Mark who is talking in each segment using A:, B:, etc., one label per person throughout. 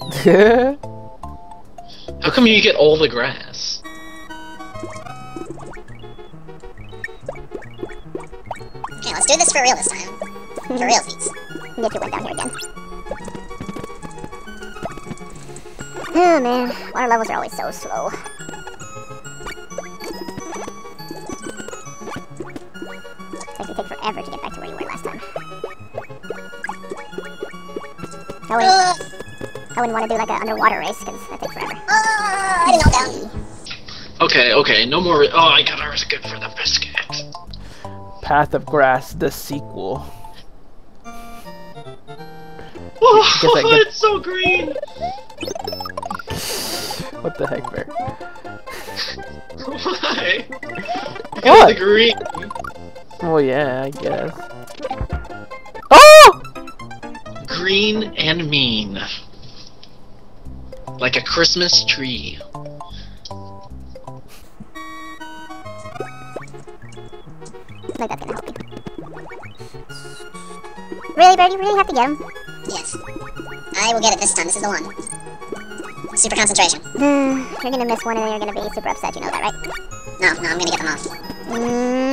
A: How come you get all the grass?
B: Okay, let's do this for real this time. For real, please.
C: Get your went down here again. Oh man, water levels are always so slow. It's like they take forever to get back to where you were last time. I wouldn't,
B: Uh,
C: I wouldn't want to do like an underwater race because that takes forever.
B: uh, I didn't know down.
A: Okay, okay, no more. Oh, I got a good for the biscuit.
D: Path of Grass, the sequel.
A: Oh,
D: Guess I get-
A: it's so green.
D: What the heck, Bear?
A: Why?
D: What?
A: The green.
D: Oh yeah, I guess. Oh!
A: Green and mean. Like a Christmas tree.
C: Like that's gonna help you. Really, Bird? You really have to get him?
B: Yes. I will get it this time. This is the one. Super concentration.
C: you're gonna miss one and then you're gonna be super upset. You know that, right?
B: No, no, I'm gonna get them off.
C: Mm.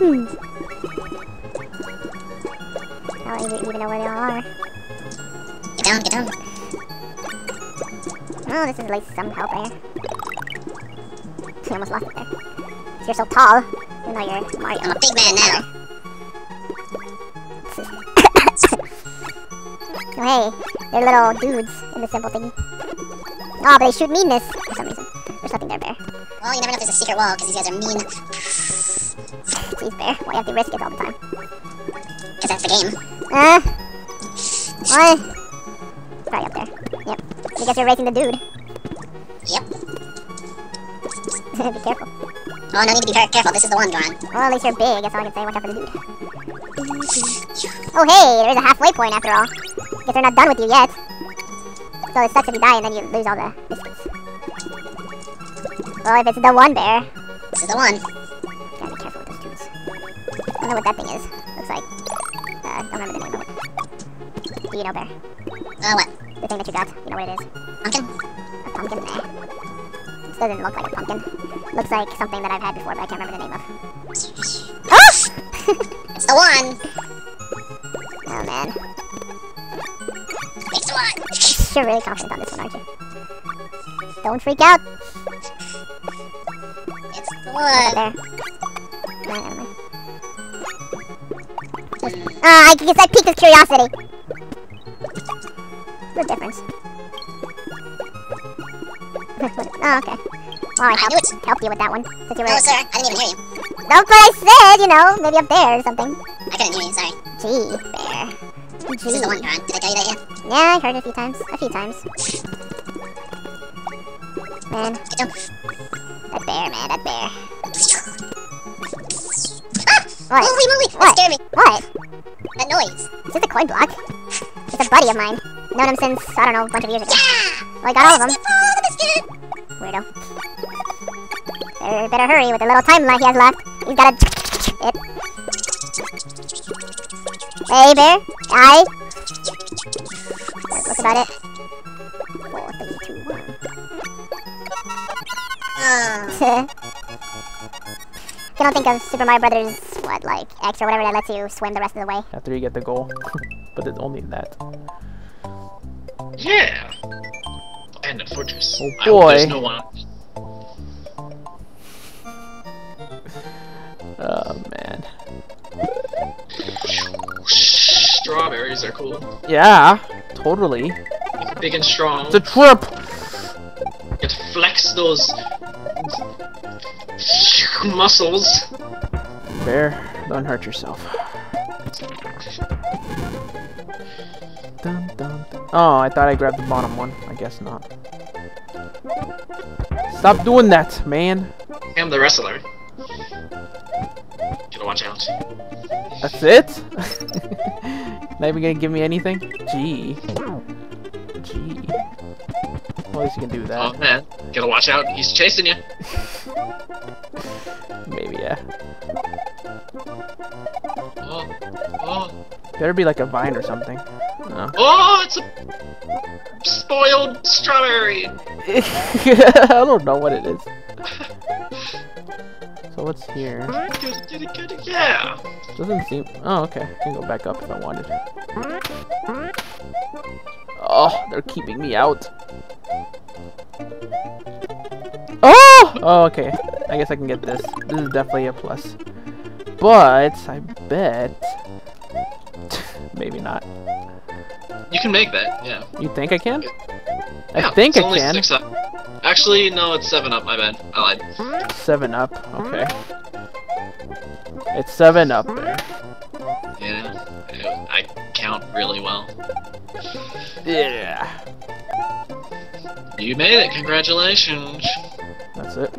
C: Mm. I don't even know where they all are. This is least some help right here. You almost lost it there. 'Cause You're so tall. Even though you're Mario.
B: I'm a big man now.
C: Oh, hey, they're little dudes in the simple thingy. Oh, but they shoot meanness for some reason. There's nothing there, Bear.
B: Well, you never know if there's a secret wall because these guys are mean.
C: Jeez, Bear. Why you have to risk it all the time?
B: Because that's the game.
C: Uh, what? Probably up there. Yep. Because you're racing the dude. Be careful.
B: Oh, no need to be care- careful. This is the one, Goron.
C: Well, at least you're big. That's all I can say. Watch out for the dude. Oh, hey, there is a halfway point after all. Guess they're not done with you yet. So it sucks if you die and then you lose all the biscuits. Well, if it's the one bear,
B: This is the one.
C: gotta be careful with those dudes. I don't know what that thing is. Looks like. Uh, I don't remember the name of it. Do you know, bear?
B: Uh, what?
C: The thing that you got. You know what it is?
B: Pumpkin?
C: A pumpkin? Nah. This doesn't look like a pumpkin. Looks like something that I've had before, but I can't remember the name of. Oh!
B: It's the one!
C: oh man.
B: It's the one!
C: You're really confident on this one, aren't you? Don't freak out.
B: It's the one!
C: there. No, never mind. Ah, I guess I piqued his curiosity. What's the difference? oh, okay. Well, I
B: I
C: helped,
B: knew it.
C: helped you with that one. Since you were...
B: Oh, sir, I didn't even hear you.
C: That's what I said, you know. Maybe up there or something.
B: I couldn't hear you, sorry.
C: Gee, bear.
B: This is the one, Goron. Did I tell you that yet?
C: Yeah, I heard it a few times. A few times. Man, that bear, man, that bear.
B: Ah!
C: What?
B: Holy moly! That scared me.
C: What?
B: That noise.
C: Is this a coin block? It's a buddy of mine. Known him since, I don't know, a bunch of years ago.
B: Yeah!
C: Well, I got all of them. Weirdo. Better, better hurry with the little time left he has left. He's gotta it. Hey, bear. Aye. That's about it. Four, three, two, one. I don't think of Super Mario Brothers, what, like X or whatever that lets you swim the rest of the way.
D: After you get the goal. but it's only that.
A: Yeah. And the fortress.
D: Oh,
A: I hope
D: boy.
A: there's no one. Strawberries are cool.
D: Yeah, totally.
A: Big and strong.
D: It's a trip!
A: It flex those muscles.
D: Bear, don't hurt yourself. Dun, dun, dun. Oh, I thought I grabbed the bottom one. I guess not. Stop doing that, man.
A: I'm the wrestler. Gotta watch out.
D: That's it? Not even gonna give me anything? Gee. Gee. Well, at least you can do that.
A: Oh man, gotta watch out. He's chasing you.
D: Maybe, yeah.
A: Oh, oh.
D: Better be like a vine or something. No.
A: Oh, it's a spoiled strawberry.
D: I don't know what it is. What's here?
A: Yeah.
D: Doesn't seem. Oh, okay. I can go back up if I wanted. Oh, they're keeping me out. Oh! Oh, okay. I guess I can get this. This is definitely a plus. But I bet maybe not.
A: You can make that. Yeah.
D: You think I can? I think
A: it's
D: I
A: only
D: can.
A: Six up. Actually, no, it's seven up. My bad. I lied.
D: Seven up. Okay. It's seven up there.
A: Yeah. yeah, I count really well.
D: Yeah.
A: You made it. Congratulations.
D: That's it.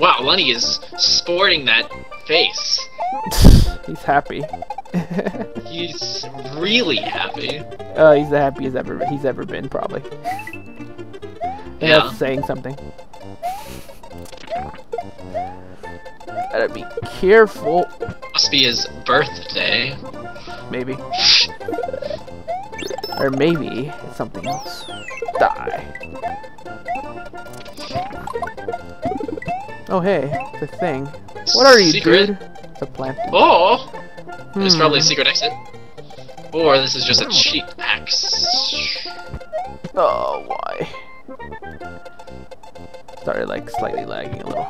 A: Wow, Lenny is sporting that face.
D: he's happy.
A: He's really happy.
D: Oh, he's the happiest ever he's ever been, probably.
A: Yeah.
D: that's saying something. Gotta be careful.
A: Must be his birthday.
D: Maybe. Or maybe it's something else. Die. Oh hey, it's a thing. What are you,
A: Secret.
D: dude? It's a plant.
A: Oh, it's probably a
D: Hmm.
A: secret exit. Or this is just a cheat axe.
D: Oh, why? Started like slightly lagging a little.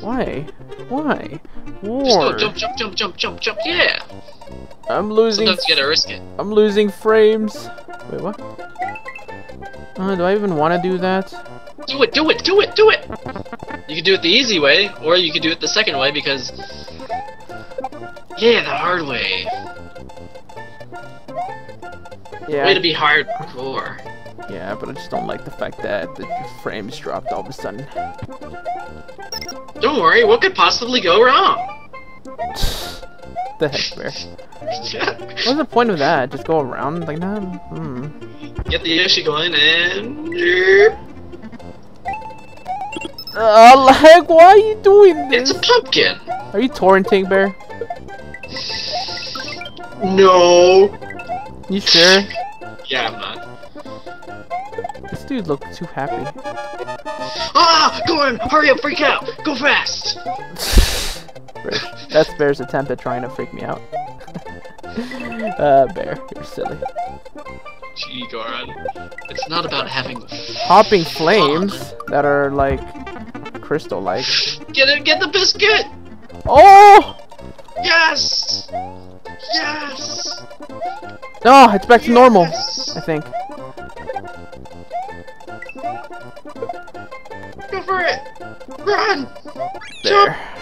D: Why? Why?
A: Just go jump, jump, jump, jump, jump, jump. Yeah.
D: I'm losing.
A: Sometimes you gotta risk it.
D: I'm losing frames. Wait, what? Uh, do I even want to do that?
A: Do it, do it, do it, do it! You can do it the easy way, or you can do it the second way because. Yeah, the hard way.
D: Yeah.
A: Way to be hardcore.
D: Yeah, but I just don't like the fact that the frames dropped all of a sudden.
A: Don't worry, what could possibly go wrong?
D: the heck, bear?
A: Yeah.
D: What's the point of that? Just go around like that? Hmm.
A: Get the Yoshi going and.
D: Uh, like, why are you doing this?
A: It's a pumpkin!
D: Are you torrenting, bear?
A: No!
D: You sure?
A: Yeah, I'm not.
D: This dude looks too happy.
A: Ah! Goron, hurry up, freak out! Go fast!
D: That's Bear's attempt at trying to freak me out. uh, Bear, you're silly.
A: Gee, Goron. It's not about having.
D: Hopping flames that are like crystal-like.
A: Get it, get the biscuit!
D: Oh!
A: Yes! Yes!
D: No, it's back to normal. I think.
A: Go for it! Run!
D: There.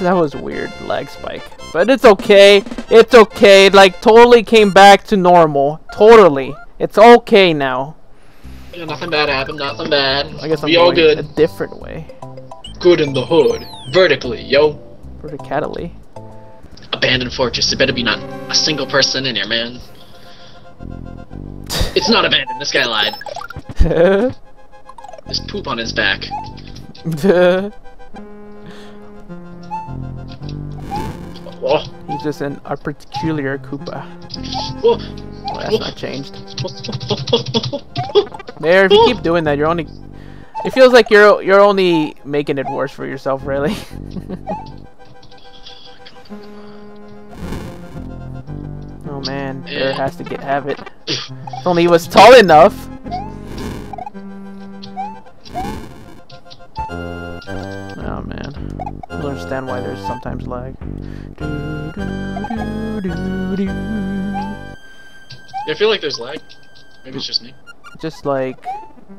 D: That was weird lag spike. But it's okay. It's okay. It, like totally came back to normal. Totally. It's okay now.
A: Yeah, nothing bad happened, nothing bad.
D: I guess I'm
A: we all good.
D: a different way.
A: Good in the hood. Vertically, yo.
D: Vertically.
A: Abandoned fortress. There better be not a single person in here, man. It's not abandoned. This guy lied. There's poop on his back. Oh,
D: He's just an a peculiar Koopa.
A: oh.
D: Well, that's not changed. There, if you oh. keep doing that, you're only. It feels like you're you're only making it worse for yourself, really. Man, Bear has to get have it. If only he was tall enough. Oh man, I don't understand why there's sometimes lag. Do, do, do, do, do.
A: I feel like there's lag. Maybe it's just me.
D: just like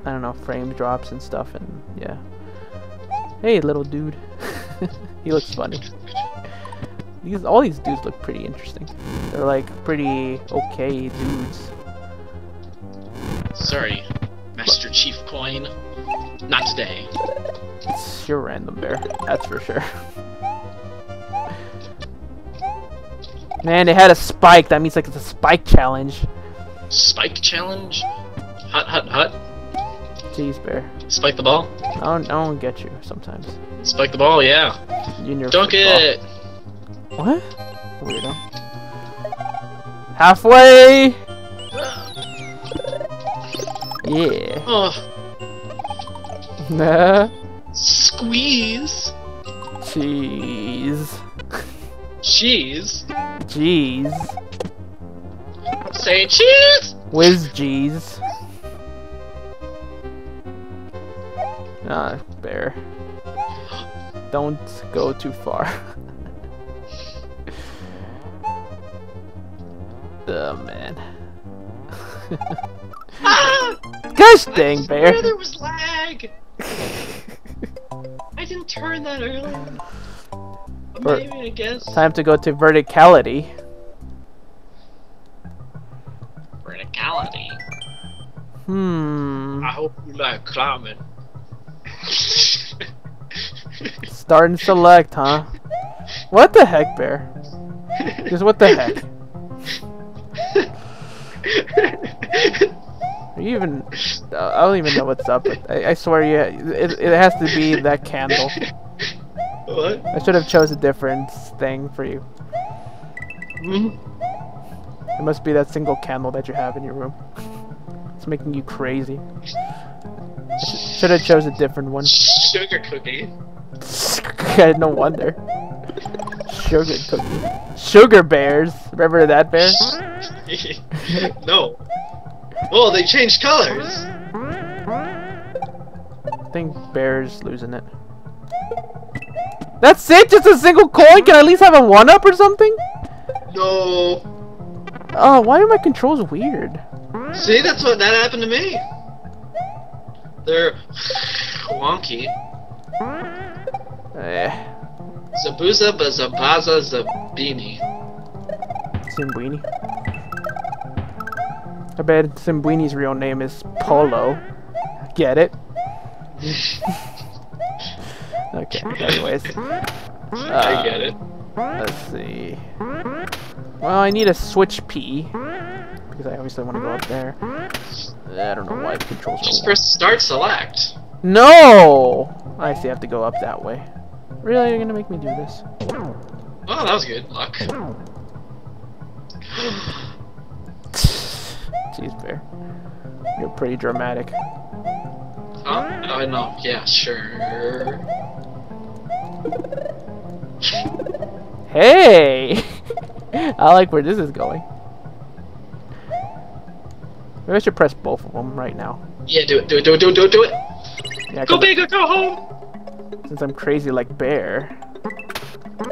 D: I don't know, frame drops and stuff, and yeah. Hey, little dude, he looks funny. These all these dudes look pretty interesting. They're like pretty okay dudes.
A: Sorry, Master Chief Coin. Not today.
D: It's your random bear, that's for sure. Man, they had a spike. That means like it's a spike challenge.
A: Spike challenge? Hut, hut, hut.
D: Jeez, bear.
A: Spike the ball?
D: I don't, I don't get you sometimes.
A: Spike the ball, yeah.
D: You
A: Dunk
D: football.
A: it!
D: What? Weirdo. Halfway! Yeah.
A: Oh,
D: Nah.
A: squeeze.
D: Cheese.
A: Cheese.
D: Jeez.
A: Say cheese.
D: Whiz G's. Ah, bear. Don't go too far. oh man.
A: Ah!
D: Gosh
A: I
D: dang, bear.
A: there was lag. I didn't turn that earlier.
D: Or-
A: Maybe I guess.
D: Time to go to verticality.
A: Verticality.
D: Hmm.
A: I hope you like climbing.
D: Start and select, huh? What the heck, bear? Just what the heck? Are you even? I don't even know what's up. But I, I swear, you. It, it has to be that candle.
A: what?
D: I should have chose a different thing for you.
A: Hmm?
D: It must be that single candle that you have in your room. It's making you crazy. I sh- should have chose a different one.
A: Sugar cookie.
D: no wonder. Sugar cookie. Sugar bears. Remember that bear?
A: No. Oh, they changed colors.
D: I think bears losing it. That's it? Just a single coin? Can I at least have a one up or something?
A: No.
D: Oh, why are my controls weird?
A: See, that's what that happened to me. They're wonky.
D: Eh,
A: Zabuza, Bazabaza, Zabini.
D: Simbuini. I bet Simbuini's real name is Polo. Get it? okay, anyways.
A: I uh, get it.
D: Let's see. Well, I need a switch P. Because I obviously want to go up there. I don't know why the controls
A: Just press start select.
D: No! I see, I have to go up that way. Really? You're gonna make me do this?
A: Oh, that was good. Luck.
D: Jeez, Bear. You're pretty dramatic.
A: Oh, I know. Yeah, sure.
D: Hey! I like where this is going. Maybe I should press both of them right now.
A: Yeah, do it, do it, do it, do it, do it, do it.
D: Yeah,
A: Go big or go home.
D: since I'm crazy like Bear.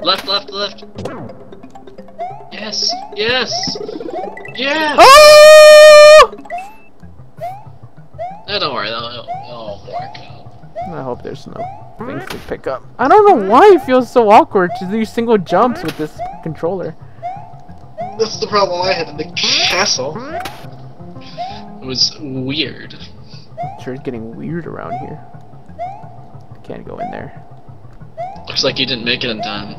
A: Left, left, left. Yes, yes, yes.
D: Oh! There's no things to pick up. I don't know why it feels so awkward to do single jumps with this controller.
A: This is the problem I had in the castle. It was weird.
D: Sure, it's getting weird around here. Can't go in there.
A: Looks like you didn't make it in time.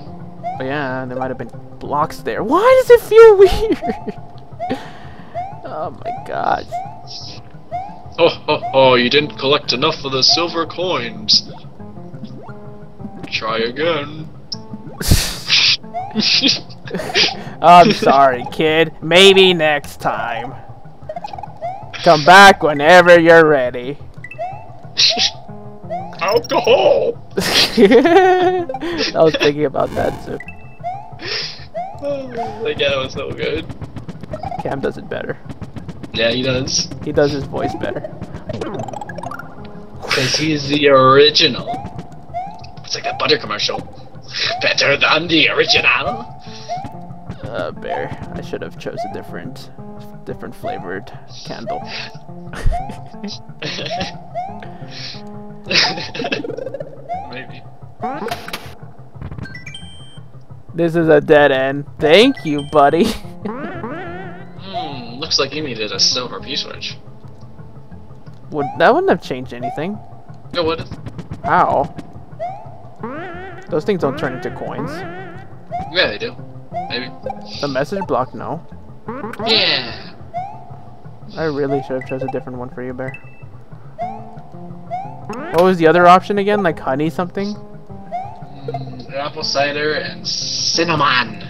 D: Oh yeah, there might have been blocks there. Why does it feel weird? oh my god.
A: Oh, ho, ho, you didn't collect enough of the silver coins. Try again.
D: I'm sorry, kid. Maybe next time. Come back whenever you're ready.
A: Alcohol!
D: I was thinking about that too.
A: like, yeah, that was so good.
D: Cam does it better.
A: Yeah, he does.
D: He does his voice better.
A: Because he's the original. It's like that butter commercial. Better than the original.
D: Uh, bear. I should have chose a different, different flavored candle.
A: Maybe.
D: This is a dead end. Thank you, buddy.
A: Looks like you needed a silver P-switch.
D: Would that wouldn't have changed anything?
A: It would.
D: How? Those things don't turn into coins.
A: Yeah, they do. Maybe.
D: The message block, no.
A: Yeah.
D: I really should have chose a different one for you, Bear. What was the other option again? Like honey something?
A: Mm, apple cider and cinnamon.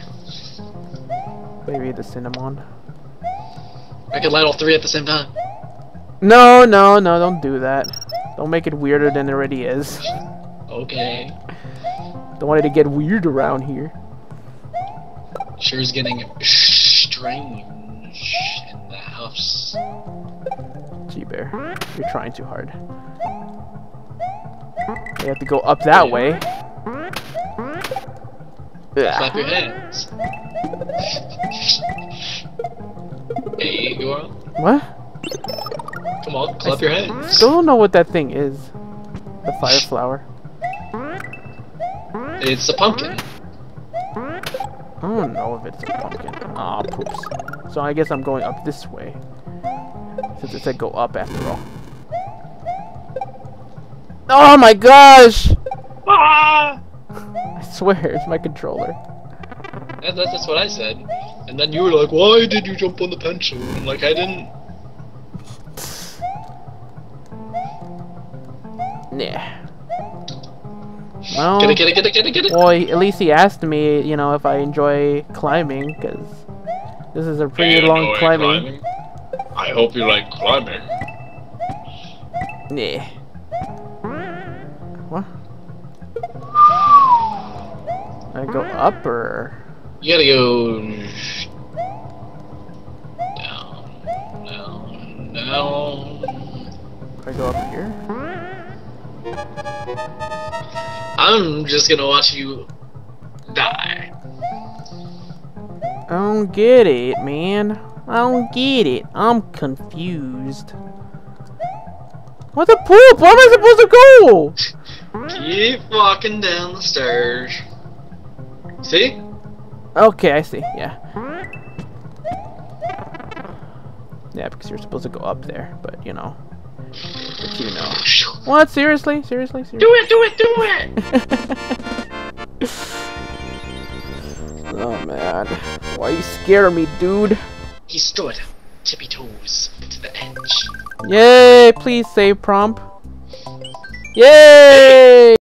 D: Maybe the cinnamon.
A: I could light all three at the same time.
D: No, no, no, don't do that. Don't make it weirder than it already is.
A: Okay.
D: Don't want it to get weird around here.
A: Sure is getting strange in the house.
D: G Bear, you're trying too hard. You have to go up that way.
A: Clap your hands. hey.
D: What?
A: Come on, clap your hands.
D: Still don't know what that thing is. The fire flower.
A: It's a pumpkin.
D: I don't know if it's a pumpkin. Aw, poops. So I guess I'm going up this way. Since it said go up after all. Oh my gosh!
A: Ah!
D: I swear, it's my controller.
A: That's, that's what I said. And then you were like, why did you jump on the pencil? I'm like, I didn't.
D: Nah. Well,
A: Get it, get it, get it, get it, get it.
D: well, at least he asked me, you know, if I enjoy climbing, because this is a pretty
A: You
D: long
A: enjoy
D: climbing.
A: I hope you like climbing.
D: Nah. What? I go up or?
A: You gotta go
D: I go up here?
A: I'm just gonna watch you die.
D: I don't get it, man. I don't get it. I'm confused. What the poop? Where am I supposed to go?
A: Keep walking down the stairs. See?
D: Okay, I see. Yeah. Yeah, because you're supposed to go up there, but you know. But you know. What? Seriously? Seriously? Seriously?
A: Do it, do it, do it!
D: oh man. Why you scared of me, dude?
A: He stood tippy toes to the edge.
D: Yay! Please save prompt. Yay!